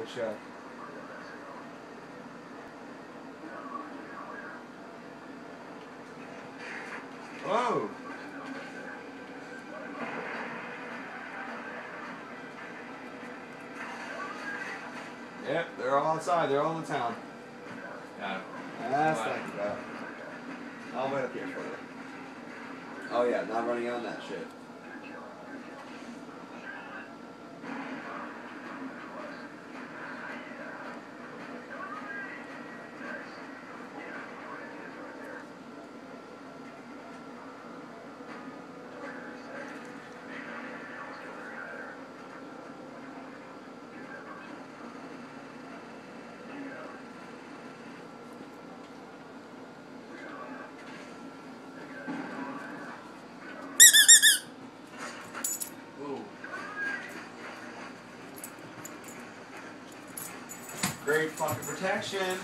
Good shot. Whoa! Yep, they're all outside. They're all in town. Got it. That's thank you, I'll wait up here for you. Oh yeah, not running on that shit. Great fucking protection.